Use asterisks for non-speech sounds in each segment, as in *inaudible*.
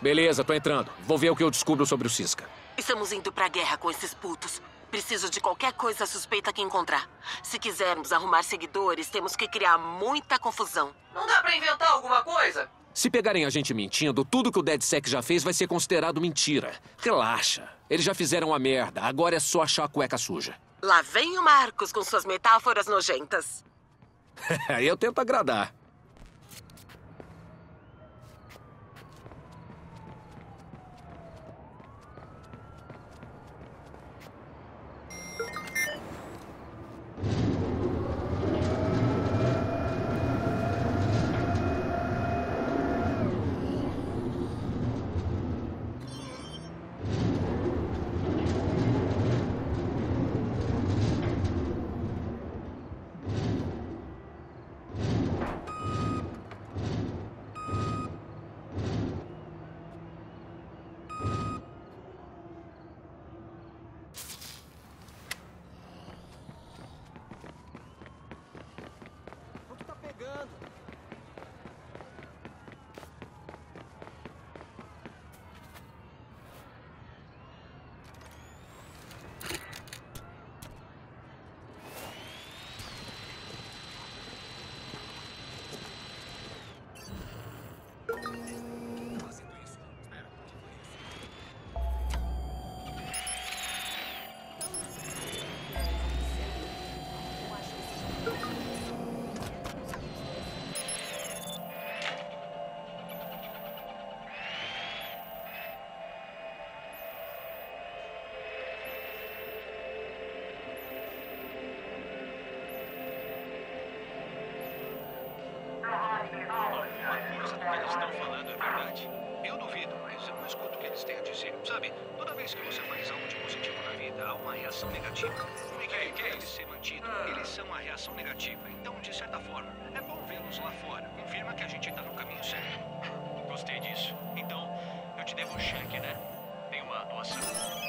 Beleza, tô entrando. Vou ver o que eu descubro sobre o Cisca. Estamos indo pra guerra com esses putos. Preciso de qualquer coisa suspeita que encontrar. Se quisermos arrumar seguidores, temos que criar muita confusão. Não dá pra inventar alguma coisa? Se pegarem a gente mentindo, tudo que o DeadSec já fez vai ser considerado mentira. Relaxa. Eles já fizeram a merda. Agora é só achar a cueca suja. Lá vem o Marcos com suas metáforas nojentas. *laughs* eu tento agradar. Estão falando é verdade. Eu duvido, mas eu não escuto o que eles têm a dizer. Sabe, toda vez que você faz algo de positivo na vida, há uma reação negativa. O equilíbrio deve ser mantido. Eles são a reação negativa. Então, de certa forma, é bom vê-los lá fora. Confirma que a gente está no caminho certo. Gostei disso. Então, eu te devo um cheque, né? Tem uma doação.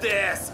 Que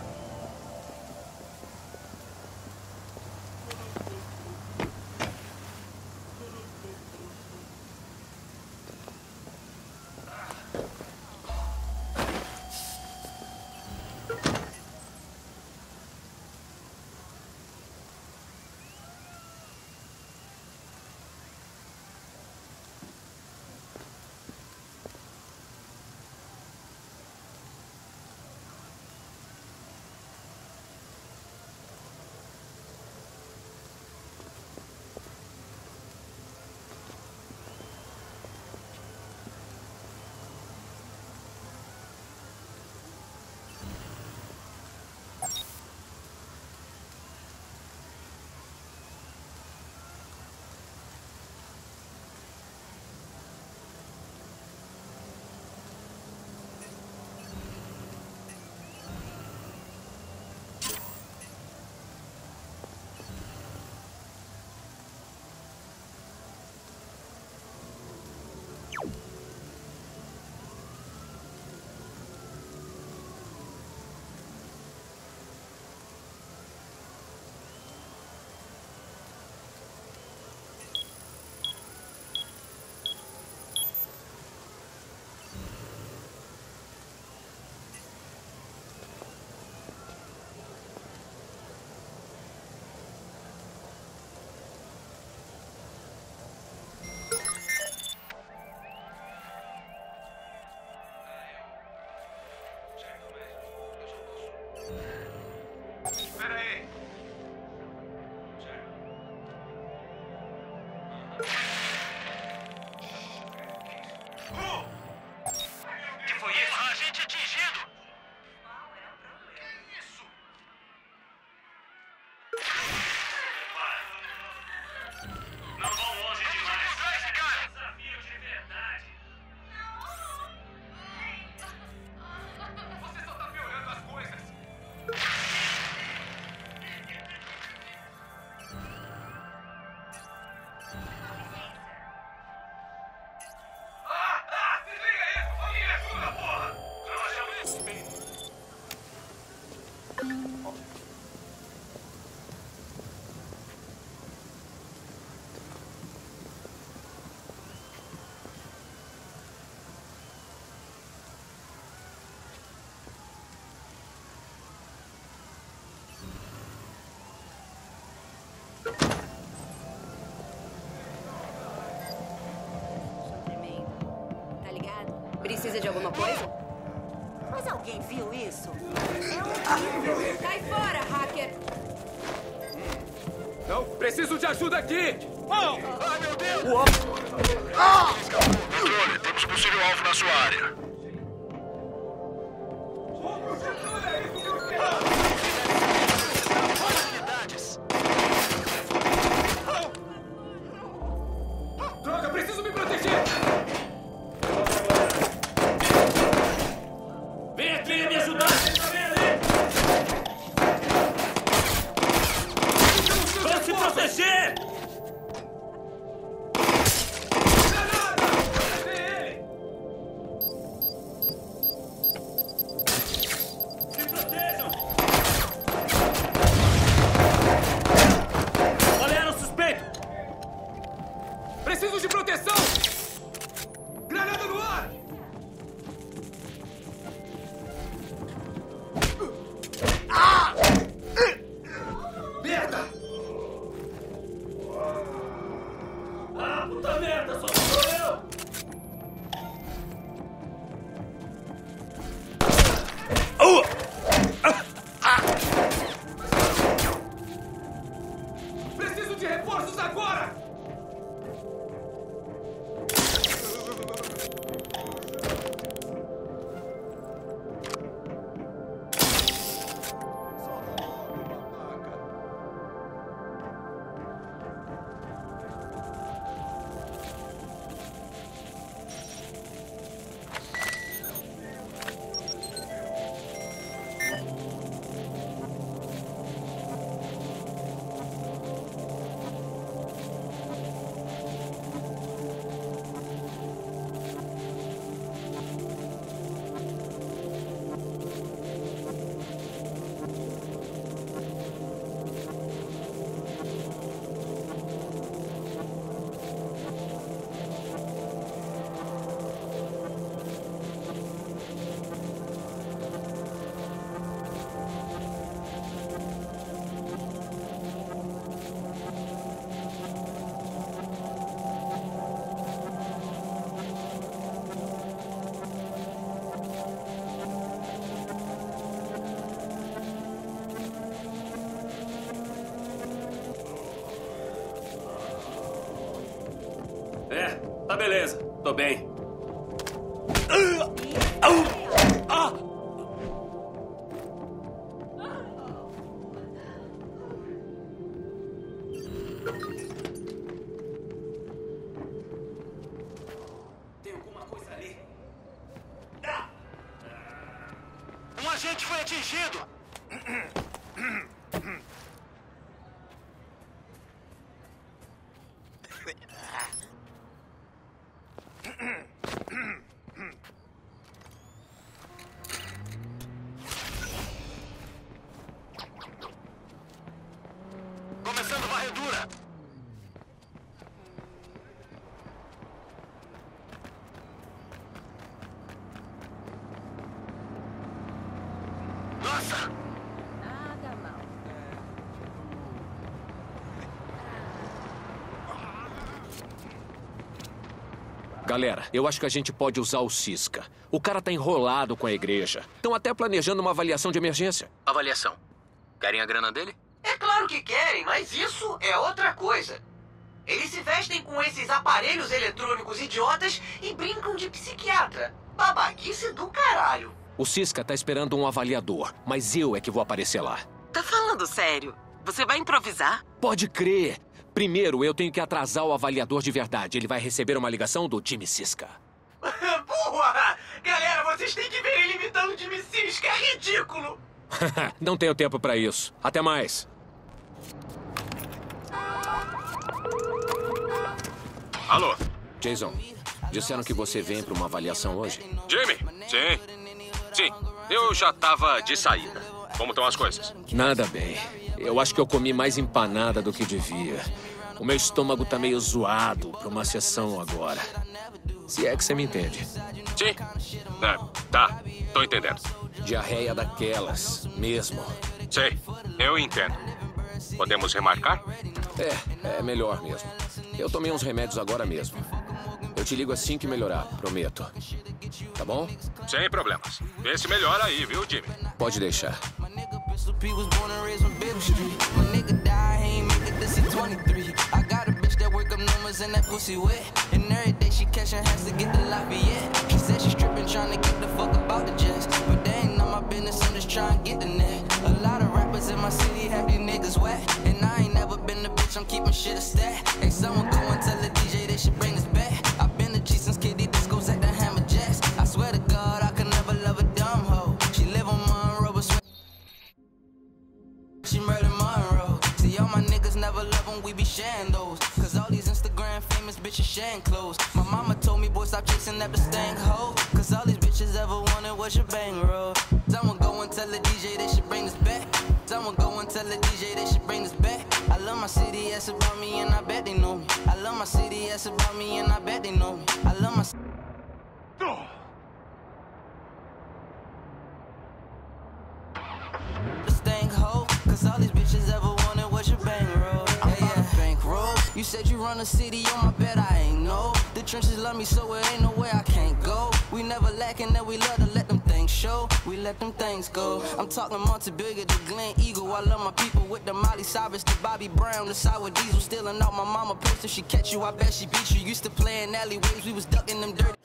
Precisa de alguma coisa? Mas alguém viu isso? Cai fora, hacker! Não, preciso de ajuda aqui! Ai, meu Deus! Controle, temos possível alvo na sua área. Beleza. Tô bem. Galera, eu acho que a gente pode usar o Cisca. O cara tá enrolado com a igreja. Estão até planejando uma avaliação de emergência. Avaliação. Querem a grana dele? É claro que querem, mas isso é outra coisa. Eles se vestem com esses aparelhos eletrônicos idiotas e brincam de psiquiatra. Babaquice do caralho. O Cisca tá esperando um avaliador, mas eu é que vou aparecer lá. Tá falando sério? Você vai improvisar? Pode crer. Primeiro, eu tenho que atrasar o avaliador de verdade. Ele vai receber uma ligação do Jimmy Cisca. *laughs* Porra! Galera, vocês têm que ver ele imitando o Jimmy Cisca, é ridículo! *laughs* Não tenho tempo pra isso. Até mais. Alô? Jason, disseram que você vem para uma avaliação hoje. Jimmy? Sim. Sim, eu já tava de saída. Como estão as coisas? Nada bem. Eu acho que eu comi mais empanada do que devia. O meu estômago tá meio zoado para uma sessão agora. Se é que você me entende. Sim. É, tá. Tô entendendo. Diarreia daquelas, mesmo. Sei. Eu entendo. Podemos remarcar? É, é melhor mesmo. Eu tomei uns remédios agora mesmo. Eu te ligo assim que melhorar, prometo. Tá bom? Sem problemas. Vê se melhora aí, viu, Jimmy? Pode deixar. Pistol P was born and raised on Bill Street. My nigga died, he ain't make it this he 23. I got a bitch that work up numbers and that pussy wet. And every day she catching has to get the Lafayette. She said she stripping, trying to get the fuck about the jets. But that ain't none my business, I'm just trying to get the net. A lot of rappers in my city have these niggas wet. And I ain't never been the bitch, I'm keeping shit a stat. Hey, someone go and tell the DJ they should bring us back. Bitches sharing clothes. My mama told me, boy, stop chasing that stank hoe. Cause all these bitches ever wanted was your bankroll. Someone go and tell the DJ they should bring this back. Someone go and tell the DJ they should bring this back. I love my city, yes, about me, and I bet they know me. I love my city, yes, about me, and I bet they know me. I love my city. Cause all these bitches ever said you run a city on my bed, I ain't know. The trenches love me, so it ain't no way I can't go. We never lacking that we love to let them things show. We let them things go. I'm talking Montebello to Glen Eagle. I love my people with the Molly Cyrus to Bobby Brown. The sour diesel stealing out my mama. If she catch you, I bet she beat you. Used to play in alleyways, we was ducking them dirty.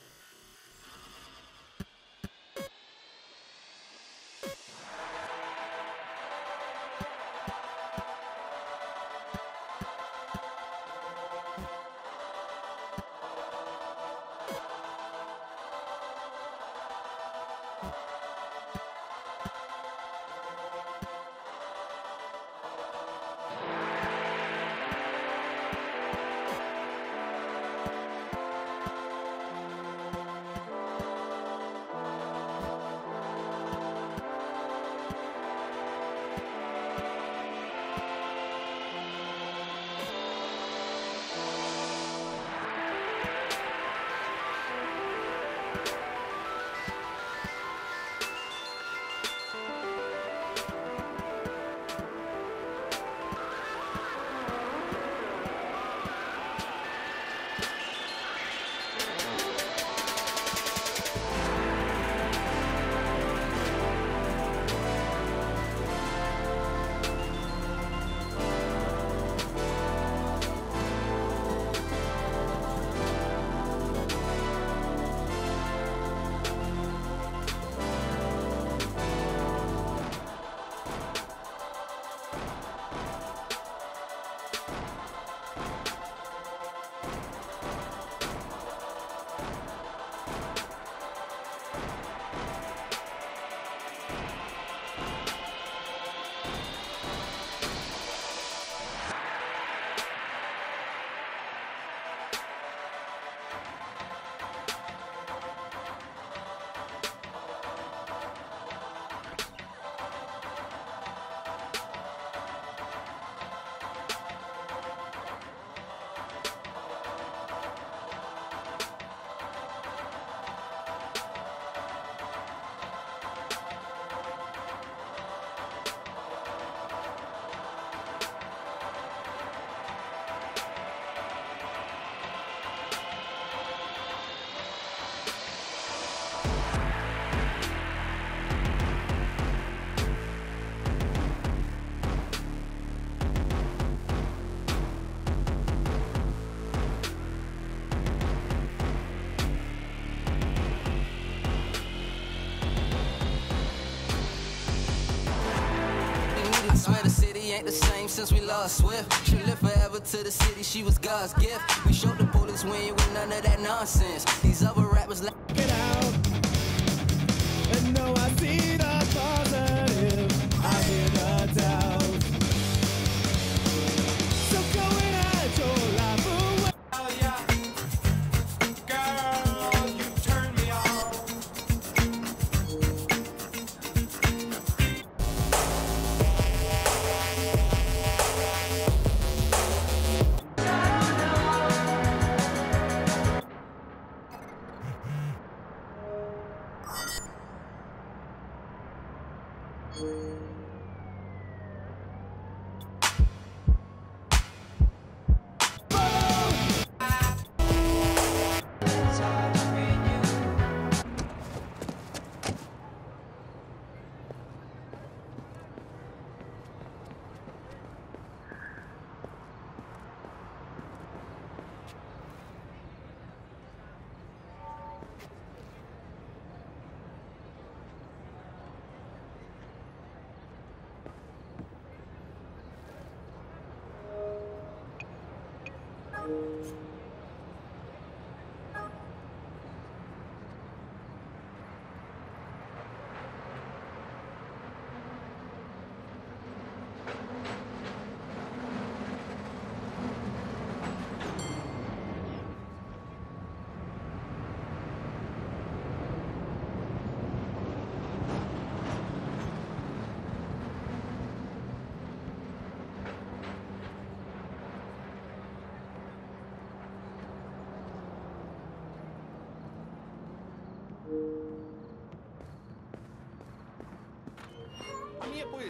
Ain't the same since we lost Swift. She lived forever to the city, she was God's gift. We showed the police we ain't with none of that nonsense. These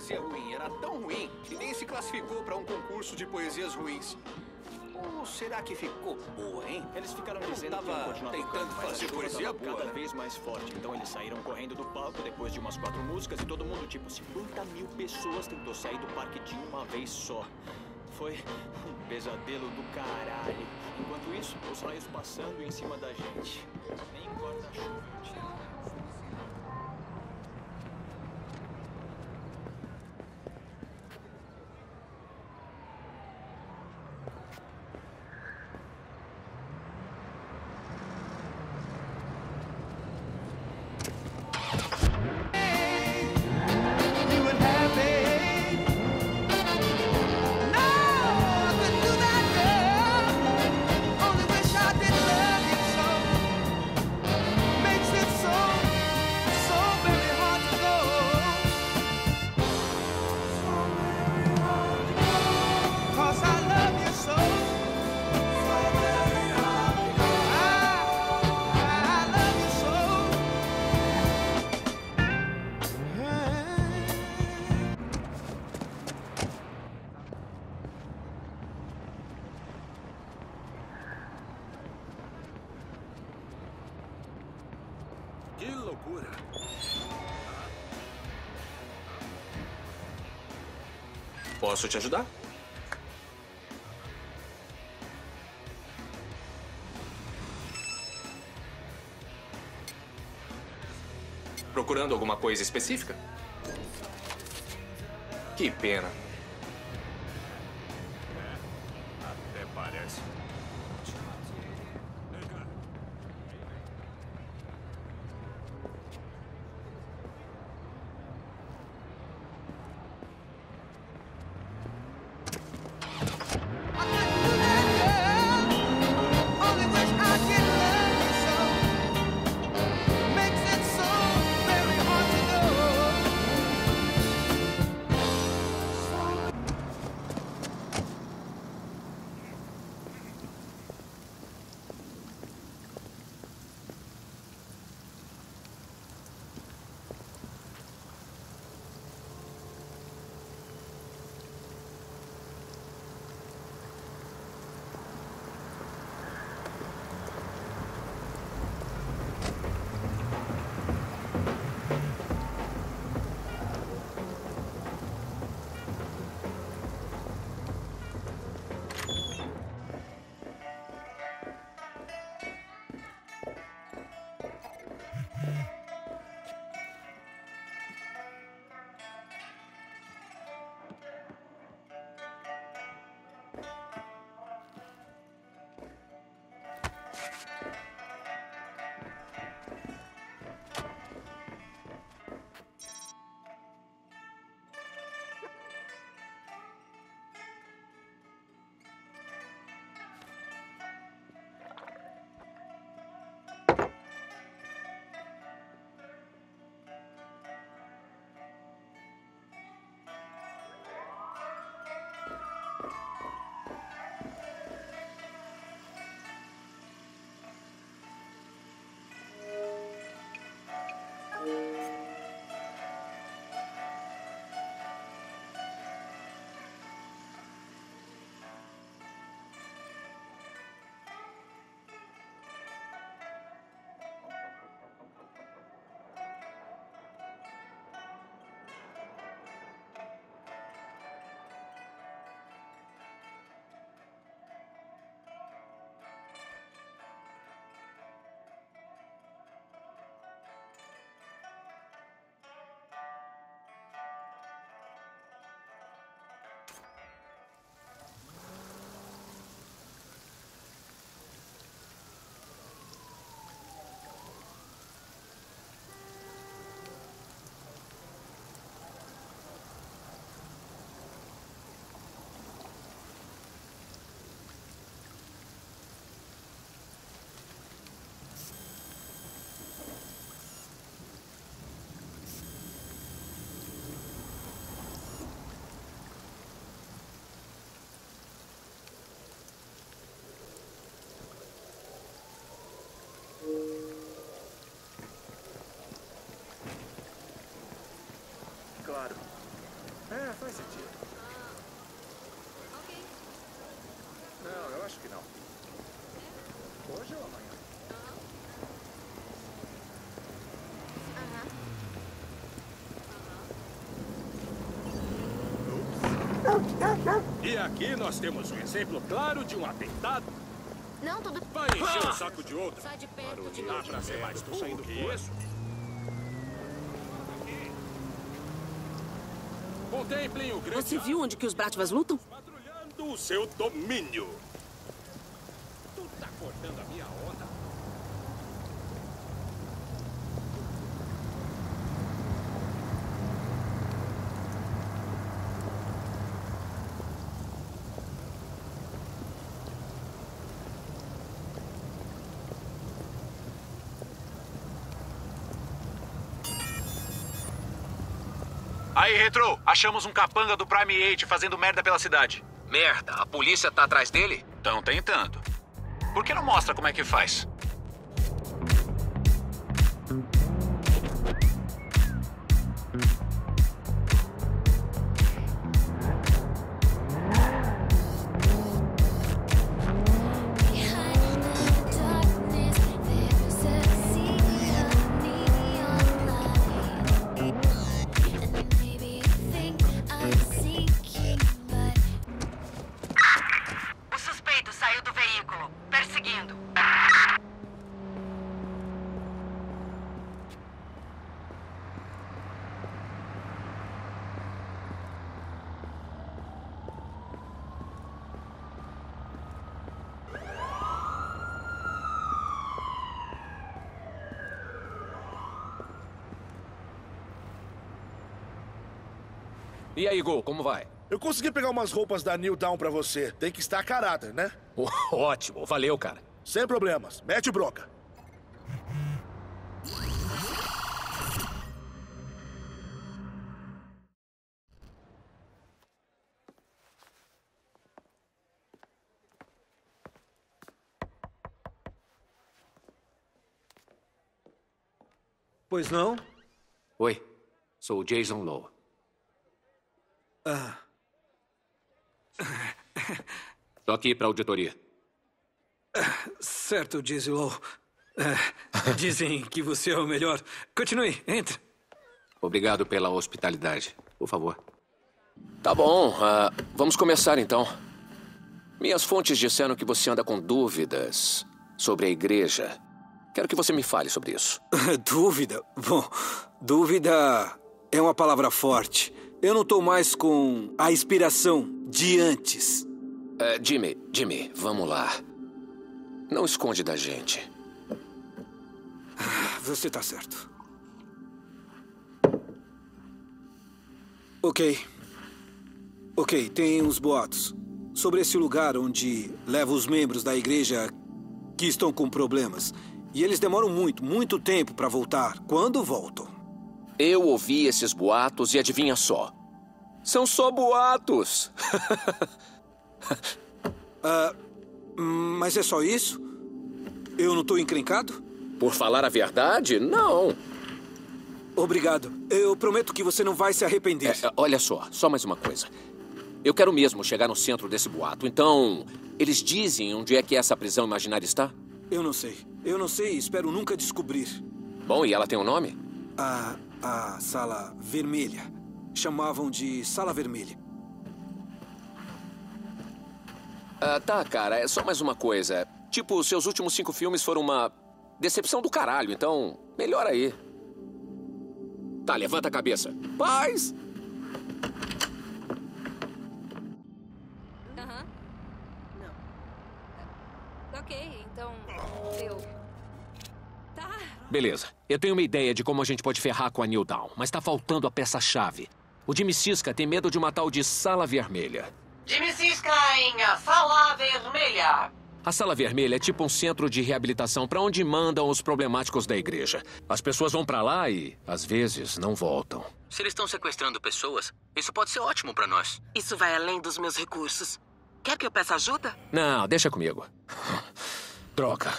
poesia ruim era tão ruim que nem se classificou para um concurso de poesias ruins. Ou será que ficou boa, hein? Eles ficaram Eu dizendo que tava iam continuar tentando tocando, fazer poesia boa, cada né? vez mais forte. Então eles saíram correndo do palco depois de umas quatro músicas e todo mundo, tipo, 50 mil pessoas tentou sair do parque de uma vez só. Foi um pesadelo do caralho. Enquanto isso, os raios passando em cima da gente. Nem guarda-chuva eu tinha. Posso te ajudar? Procurando alguma coisa específica? Que pena. E aqui nós temos um exemplo claro de um atentado. Não, tudo... Vai encher o saco de outro. Sai de perto Barulho de dá pra ser mais burro saindo que isso. Contemplem o grande Você viu onde que os Bratvas lutam? patrulhando o seu domínio. Aí, Retro, achamos um capanga do Prime 8 fazendo merda pela cidade. Merda, a polícia tá atrás dele? Tão tentando. Por que não mostra como é que faz? Como vai? Eu consegui pegar umas roupas da New Down pra você. Tem que estar a caráter, né? *laughs* Ótimo, valeu, cara. Sem problemas. Mete bronca. Pois não? Oi, sou o Jason Lowe. Ah, Tô aqui pra auditoria. certo, Diesel. É, dizem que você é o melhor. Continue, entre. Obrigado pela hospitalidade. Por favor. Tá bom, ah, vamos começar então. Minhas fontes disseram que você anda com dúvidas sobre a igreja. Quero que você me fale sobre isso. *laughs* Dúvida? Bom, dúvida é uma palavra forte. Eu não tô mais com a inspiração de antes. Ah, Jimmy, Jimmy, vamos lá. Não esconde da gente. Você tá certo. Ok. Ok, tem uns boatos sobre esse lugar onde leva os membros da igreja que estão com problemas. E eles demoram muito, muito tempo pra voltar. Quando voltam? Eu ouvi esses boatos e adivinha só. São só boatos. *laughs* Ah, mas é só isso? Eu não tô encrencado? Por falar a verdade, não. Obrigado. Eu prometo que você não vai se arrepender. É, olha só, só mais uma coisa. Eu quero mesmo chegar no centro desse boato. Então, eles dizem onde é que essa prisão imaginária está? Eu não sei. Eu não sei e espero nunca descobrir. Bom, e ela tem um nome? A, a sala vermelha. Chamavam de sala vermelha. Ah, tá, cara, é só mais uma coisa. Tipo, seus últimos cinco filmes foram uma decepção do caralho, então, melhor aí. Tá, levanta a cabeça. Paz! Aham. Não. Ok, então. Eu. Tá. Beleza. Eu tenho uma ideia de como a gente pode ferrar com a New Down, mas tá faltando a peça-chave. O Jimmy Siska tem medo de uma tal de Sala Vermelha. Jimmy Cisca em a Sala Vermelha. A Sala Vermelha é tipo um centro de reabilitação para onde mandam os problemáticos da igreja. As pessoas vão para lá e, às vezes, não voltam. Se eles estão sequestrando pessoas, isso pode ser ótimo pra nós. Isso vai além dos meus recursos. Quer que eu peça ajuda? Não, deixa comigo. Troca.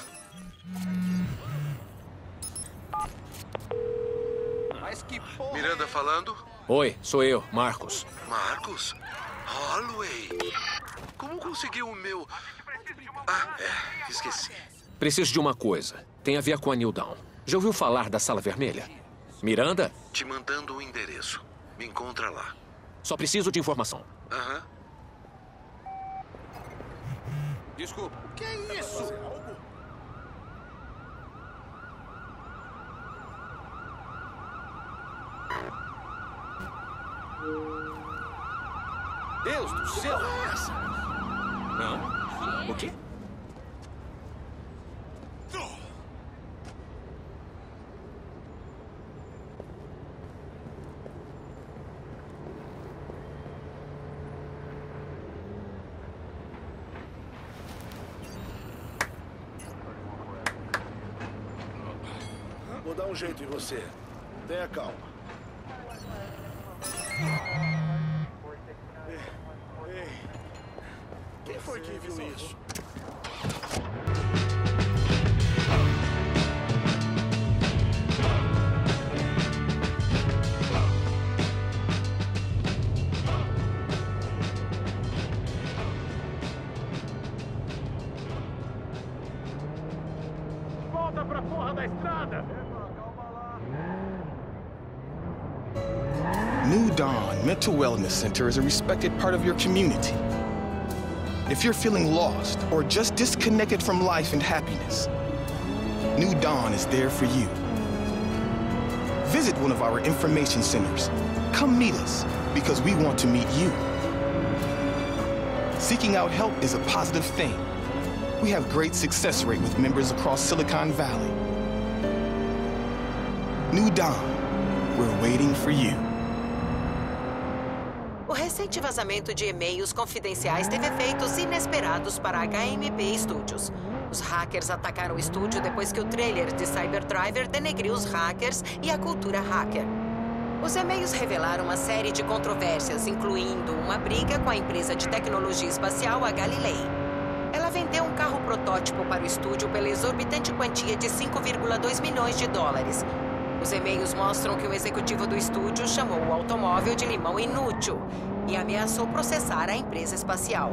Mas que porra. Miranda falando? Oi, sou eu, Marcos. Marcos? Holloway. como conseguiu o meu... Ah, é, esqueci. Preciso de uma coisa. Tem a ver com a New Dawn. Já ouviu falar da Sala Vermelha? Miranda? Te mandando o endereço. Me encontra lá. Só preciso de informação. Aham. Desculpa. Que é isso? Deus do céu! Não? O quê? Vou dar um jeito em você. Tenha calma. Ei, ei. Quem foi que viu isso? Volta pra porra da estrada! New Dawn Mental Wellness Center is a respected part of your community. If you're feeling lost or just disconnected from life and happiness, New Dawn is there for you. Visit one of our information centers. Come meet us because we want to meet you. Seeking out help is a positive thing. We have great success rate with members across Silicon Valley. New Dawn, we're waiting for you. Recente vazamento de e-mails confidenciais teve efeitos inesperados para a HMP Studios. Os hackers atacaram o estúdio depois que o trailer de Cyberdriver denegriu os hackers e a cultura hacker. Os e-mails revelaram uma série de controvérsias, incluindo uma briga com a empresa de tecnologia espacial, a Galilei. Ela vendeu um carro protótipo para o estúdio pela exorbitante quantia de 5,2 milhões de dólares. Os e-mails mostram que o executivo do estúdio chamou o automóvel de limão inútil e ameaçou processar a empresa espacial.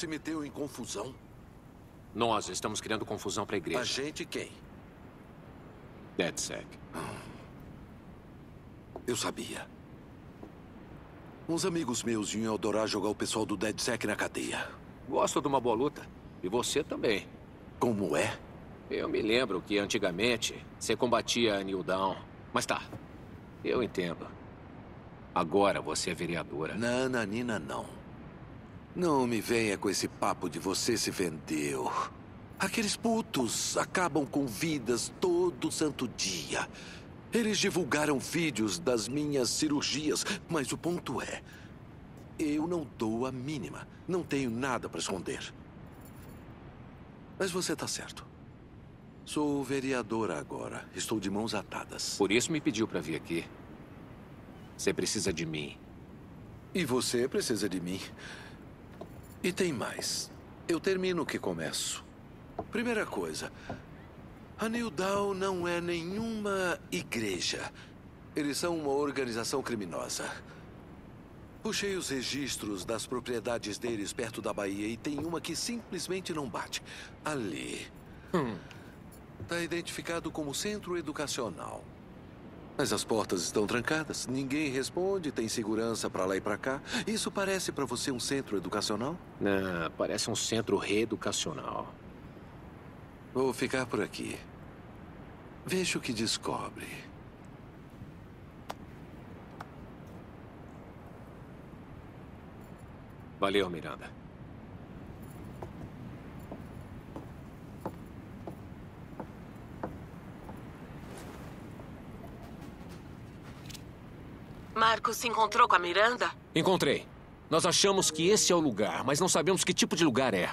Se meteu em confusão? Nós estamos criando confusão para a igreja. A gente quem? DedSec. Eu sabia. Uns amigos meus iam adorar jogar o pessoal do DedSec na cadeia. Gosto de uma boa luta. E você também. Como é? Eu me lembro que antigamente você combatia a New. Mas tá, eu entendo. Agora você é vereadora. Nananina, não. Não me venha com esse papo de você se vendeu. Aqueles putos acabam com vidas todo santo dia. Eles divulgaram vídeos das minhas cirurgias, mas o ponto é: eu não dou a mínima. Não tenho nada para esconder. Mas você tá certo. Sou vereadora agora. Estou de mãos atadas. Por isso me pediu para vir aqui. Você precisa de mim. E você precisa de mim. E tem mais. Eu termino o que começo. Primeira coisa. A New Dawn não é nenhuma igreja. Eles são uma organização criminosa. Puxei os registros das propriedades deles perto da Bahia e tem uma que simplesmente não bate. Ali. Hum. Está identificado como centro educacional. Mas as portas estão trancadas. Ninguém responde, tem segurança para lá e para cá. Isso parece para você um centro educacional? Não, parece um centro reeducacional. Vou ficar por aqui. Veja o que descobre. Valeu, Miranda. Marcos se encontrou com a Miranda? Encontrei. Nós achamos que esse é o lugar, mas não sabemos que tipo de lugar é.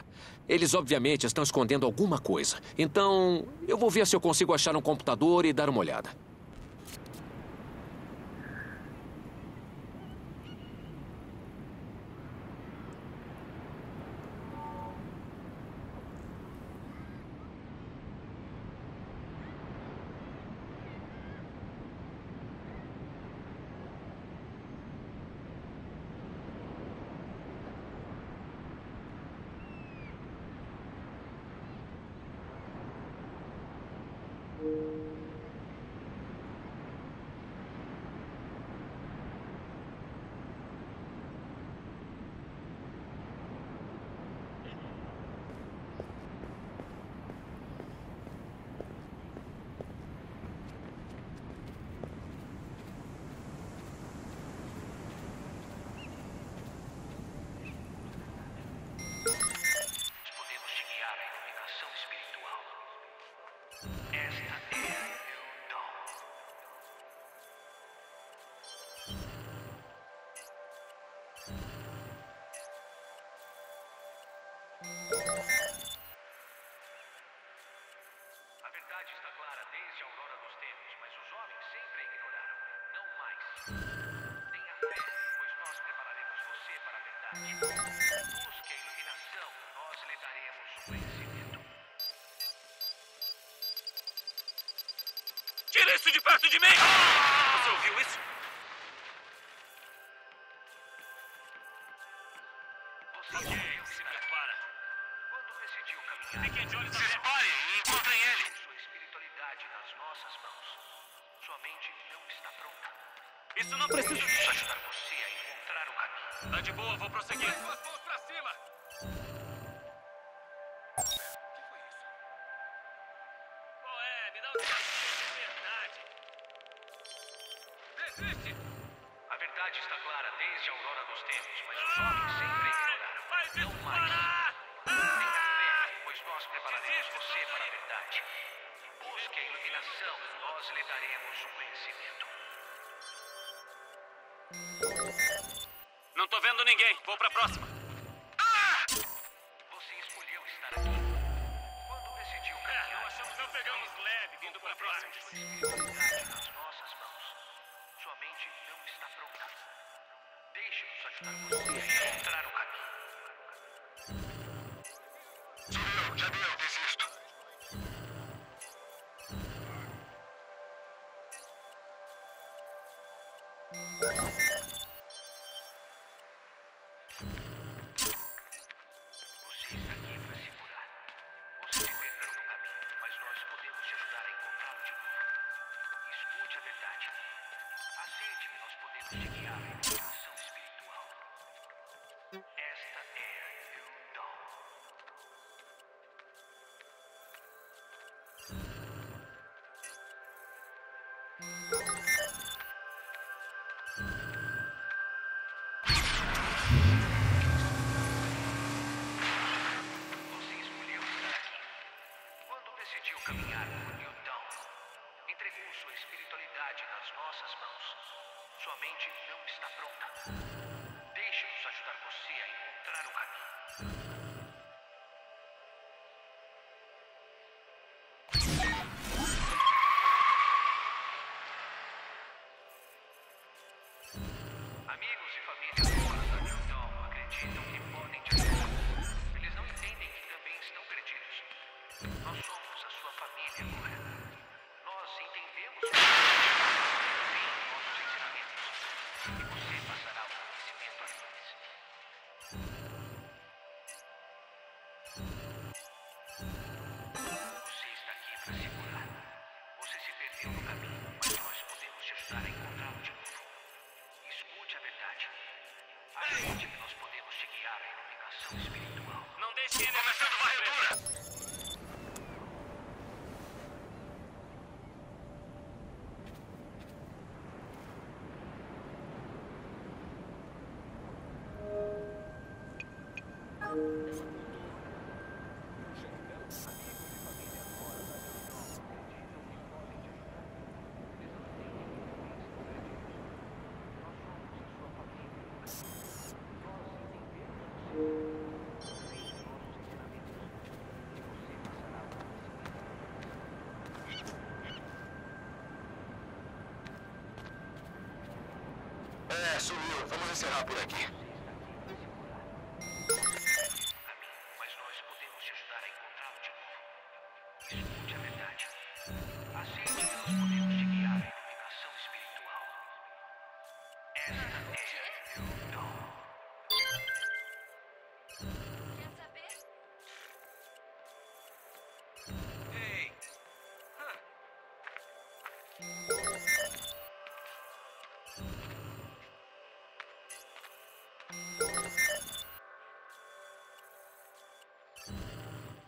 Eles, obviamente, estão escondendo alguma coisa. Então, eu vou ver se eu consigo achar um computador e dar uma olhada. verdade está clara desde a aurora dos tempos, mas os homens sempre a ignoraram. Não mais. Tenha fé, pois nós prepararemos você para a verdade. Busque a iluminação, nós lhe daremos o conhecimento. Tire isso de perto de mim! Você ouviu isso? Isso não precisa... Deixe-nos ajudar você a encontrar o caminho. Tá de boa, vou prosseguir. Não tô vendo ninguém. Vou pra próxima. Você escolheu estar aqui. Quando decidiu caminhar, Não achamos não pegamos leve vindo pra próxima. nas nossas mãos. Sua mente não está pronta. Deixe-nos ajudar você a encontrar o caminho. Sumiu, já deu, decidiu caminhar por New Dawn, entregou sua espiritualidade nas nossas mãos. Sua mente não está pronta. Começando varredura. Vamos encerrar por aqui.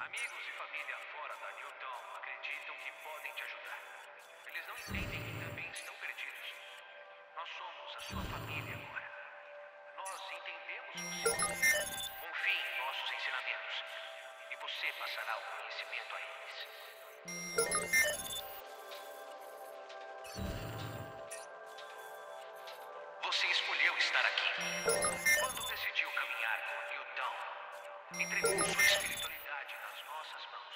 Amigos e família fora da New Dawn acreditam que podem te ajudar. Eles não entendem que também estão perdidos. Nós somos a sua família agora. Nós entendemos você. Confie em nossos ensinamentos. E você passará o conhecimento a eles. Você escolheu estar aqui. Quando decidiu caminhar com New Dawn, entregou sua espiritualidade nossas mãos.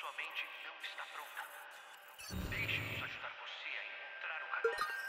Sua mente não está pronta. Deixe-nos ajudar você a encontrar o caminho.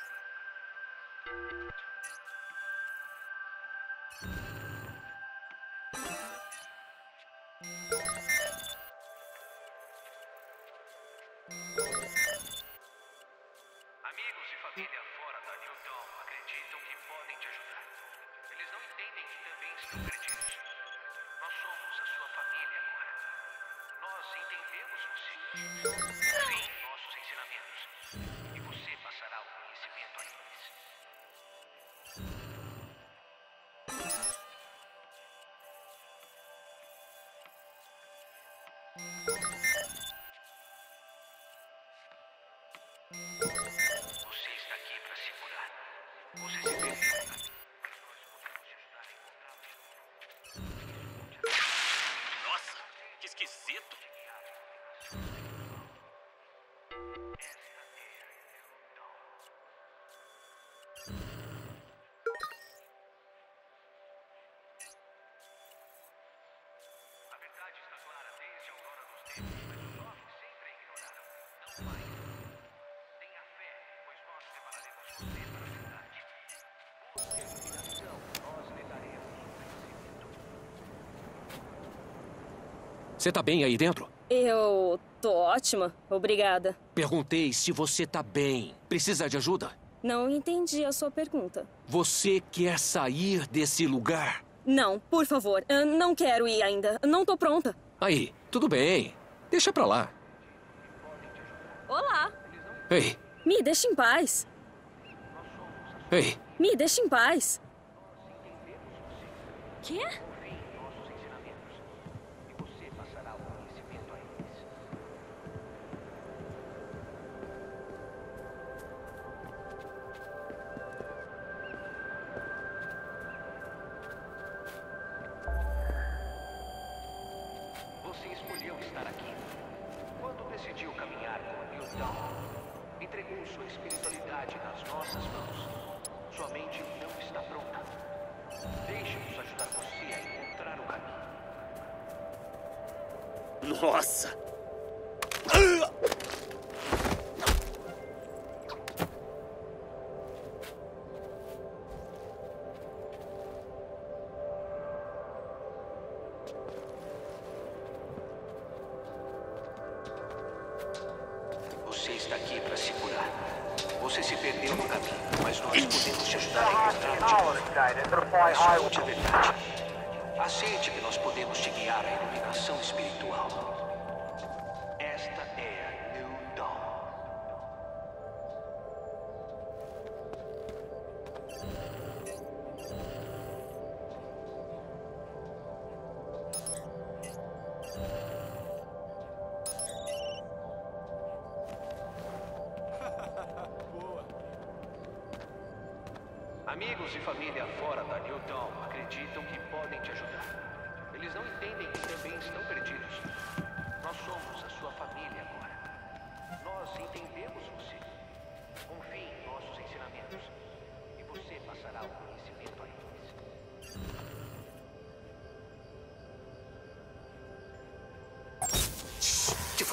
Você tá bem aí dentro? Eu tô ótima, obrigada. Perguntei se você tá bem. Precisa de ajuda? Não entendi a sua pergunta. Você quer sair desse lugar? Não, por favor. Eu não quero ir ainda. Não tô pronta. Aí, tudo bem. Deixa pra lá. Olá. Ei. Me deixa em paz. Ei. Me deixa em paz. Quê?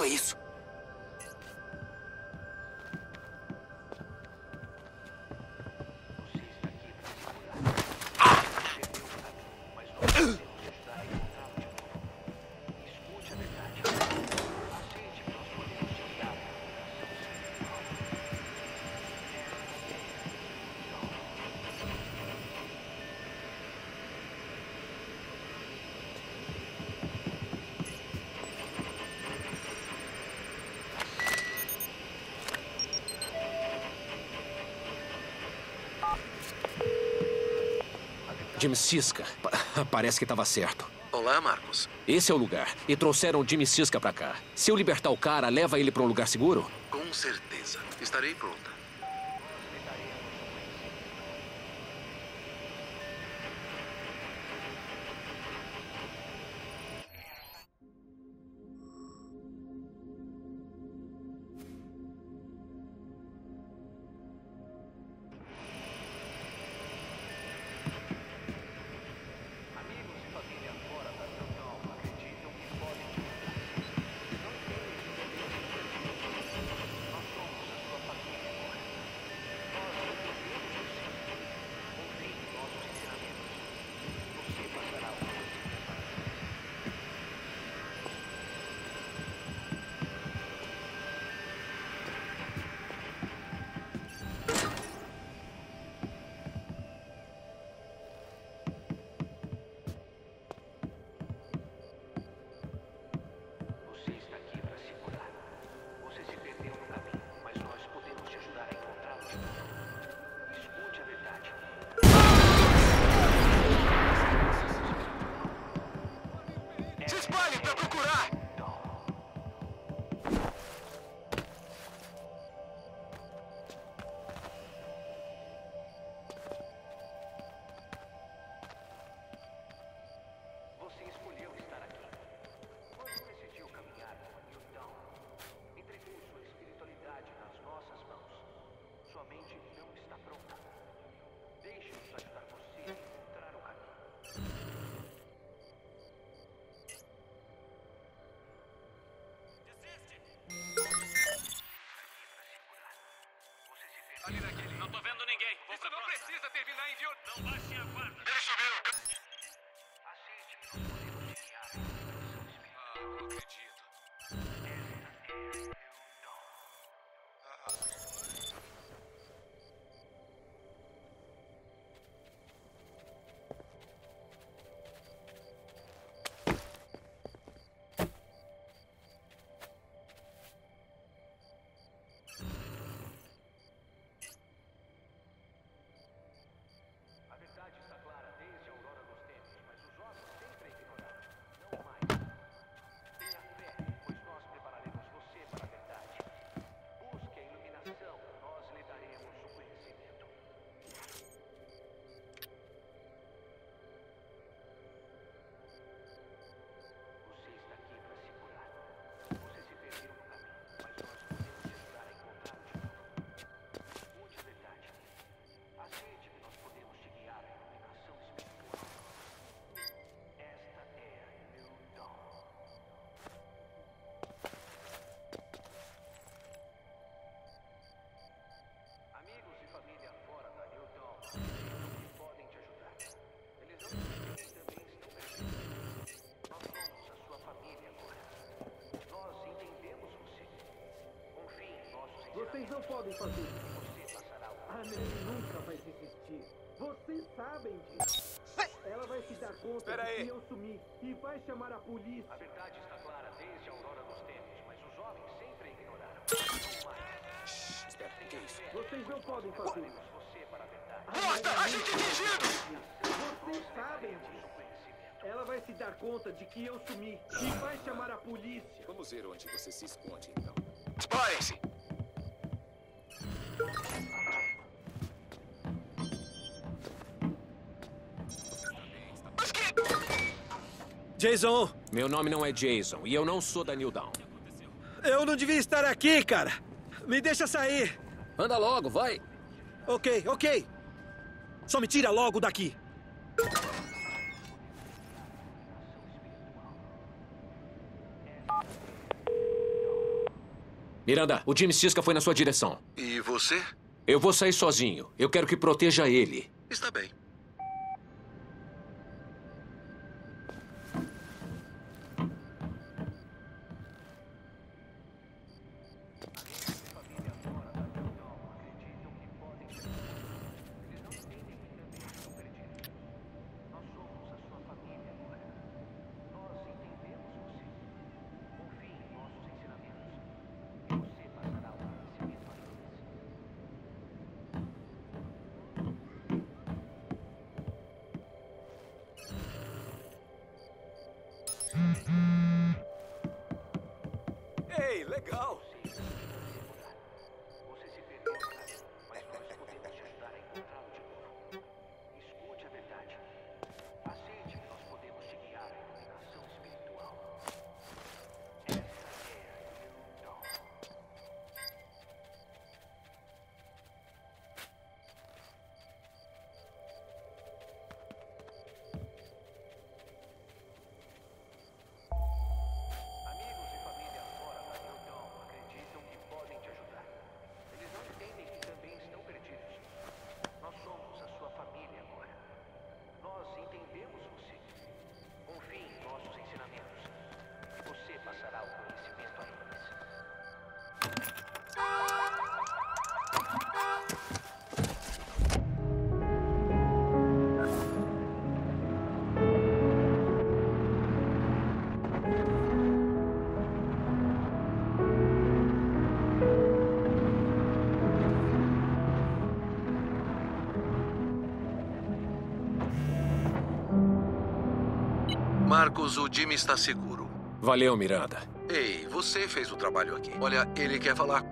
foi isso? Jim Siska. Parece que estava certo. Olá, Marcos. Esse é o lugar. E trouxeram o Jim Siska pra cá. Se eu libertar o cara, leva ele para um lugar seguro? Com certeza. Estarei pronta. Não tô vendo ninguém. Isso não precisa terminar em viol... Não baixe a guarda. Ele subiu. Vocês não podem fazer isso. Você passará o A Mary nunca vai desistir. Vocês sabem disso. Ela vai se dar conta de que eu sumi e vai chamar a polícia. A verdade está clara desde a aurora dos tempos, mas os jovens sempre ignoraram. Espera, o que é isso? Vocês não podem fazer isso. Você para a. Mostra! Agente dirigido! Vocês sabem disso. Ela vai se dar conta de que eu sumi e vai chamar a polícia. Vamos ver onde você se esconde, então. Parem-se! Jason, Meu nome não é Jason e eu não sou da New Dawn. eu não devia estar aqui, cara. Me deixa sair. Anda logo, vai. Ok, ok. Só me tira logo daqui. Miranda, o Jimmy Cisca foi na sua direção. E você? Eu vou sair sozinho. Eu quero que proteja ele. Está bem. Legal. Marcos, o Jimmy está seguro. Valeu, Miranda. Ei, você fez o trabalho aqui. Olha, ele quer falar.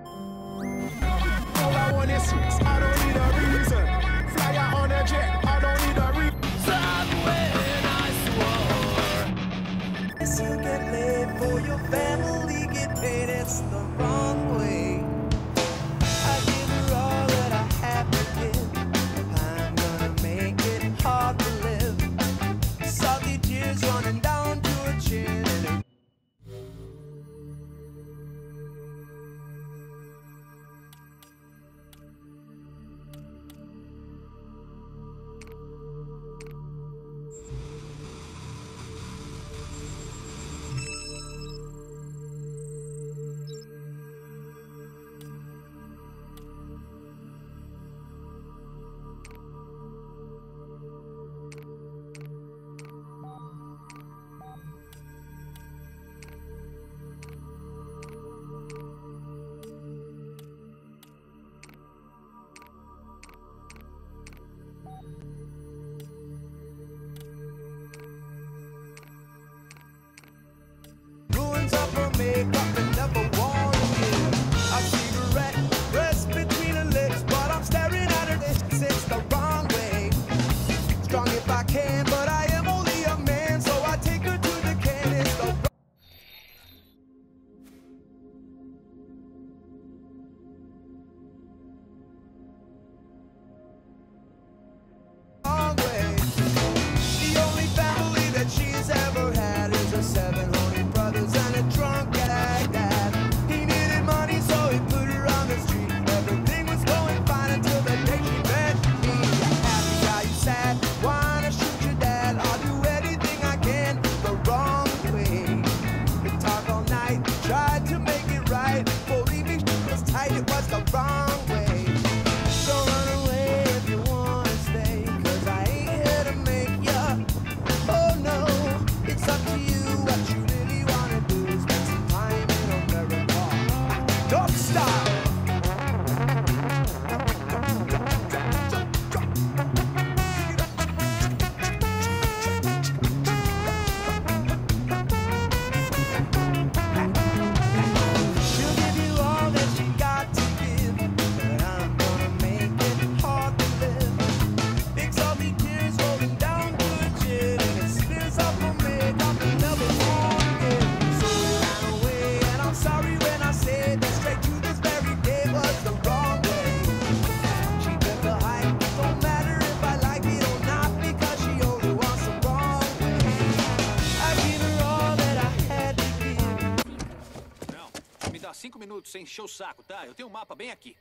Encher o saco, tá? Eu tenho um mapa bem aqui.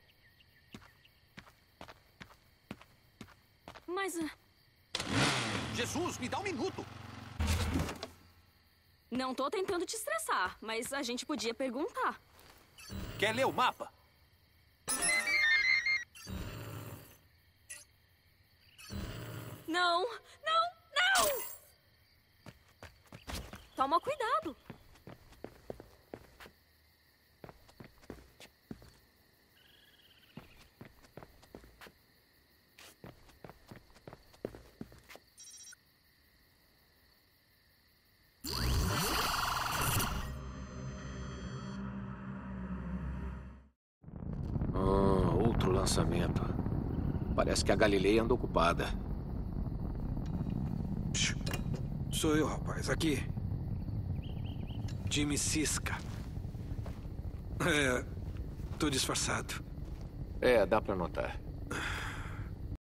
Mas. ah, Jesus, me dá um minuto. Não tô tentando te estressar, mas a gente podia perguntar. Quer ler o mapa? Não, não, não! Toma cuidado. Ah, outro lançamento. Parece que a Galileia anda ocupada. Sou eu, rapaz. Aqui. Jimmy Cisca. É. Tô disfarçado. É, dá pra notar.